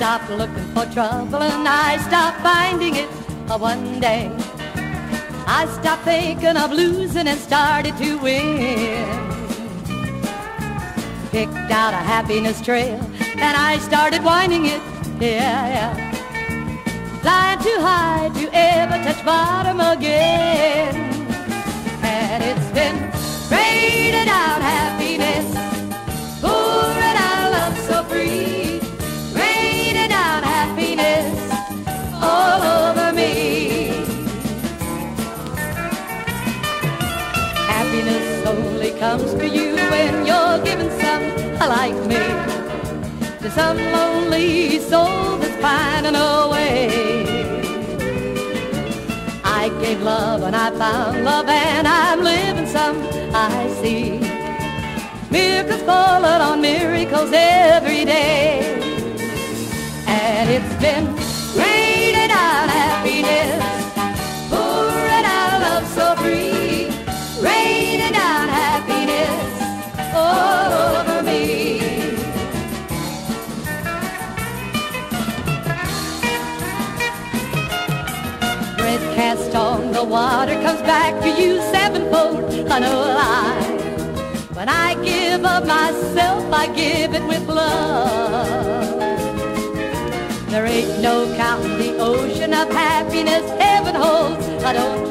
stopped looking for trouble and I stopped finding it uh, one day. I stopped thinking of losing and started to win. Picked out a happiness trail and I started winding it, yeah, yeah. Flying too high to ever touch bottom again. And it's been Happiness only comes for you when you're giving some like me to some lonely soul that's pining away. I gave love and I found love and I'm living some I see. Miracles falling on miracles every day. And it's been cast on the water comes back to you sevenfold. I know lie. When I give of myself, I give it with love. There ain't no counting the ocean of happiness heaven holds. I don't